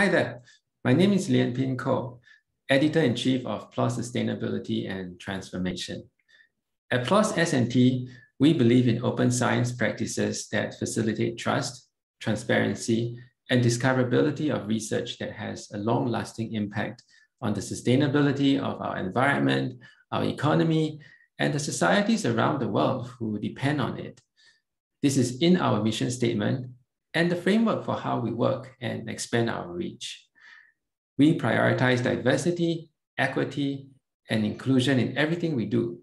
Hi there, my name is Lian Pin Koh, Editor-in-Chief of PLOS Sustainability and Transformation. At PLOS S&T, we believe in open science practices that facilitate trust, transparency, and discoverability of research that has a long-lasting impact on the sustainability of our environment, our economy, and the societies around the world who depend on it. This is in our mission statement and the framework for how we work and expand our reach. We prioritize diversity, equity, and inclusion in everything we do,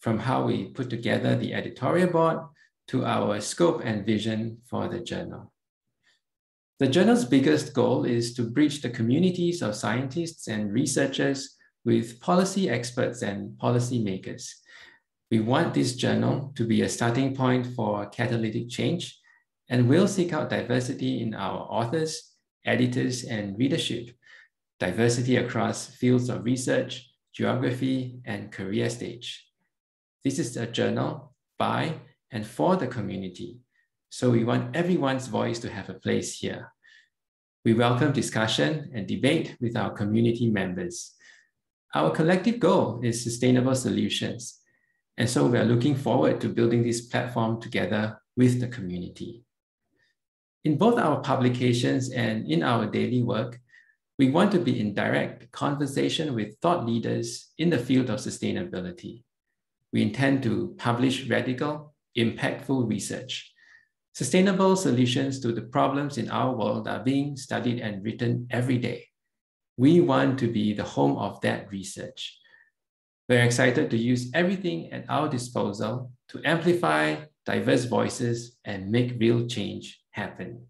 from how we put together the editorial board to our scope and vision for the journal. The journal's biggest goal is to bridge the communities of scientists and researchers with policy experts and policymakers we want this journal to be a starting point for catalytic change and we'll seek out diversity in our authors, editors, and readership, diversity across fields of research, geography, and career stage. This is a journal by and for the community, so we want everyone's voice to have a place here. We welcome discussion and debate with our community members. Our collective goal is sustainable solutions, and so we are looking forward to building this platform together with the community. In both our publications and in our daily work, we want to be in direct conversation with thought leaders in the field of sustainability. We intend to publish radical, impactful research. Sustainable solutions to the problems in our world are being studied and written every day. We want to be the home of that research. We're excited to use everything at our disposal to amplify diverse voices and make real change happen.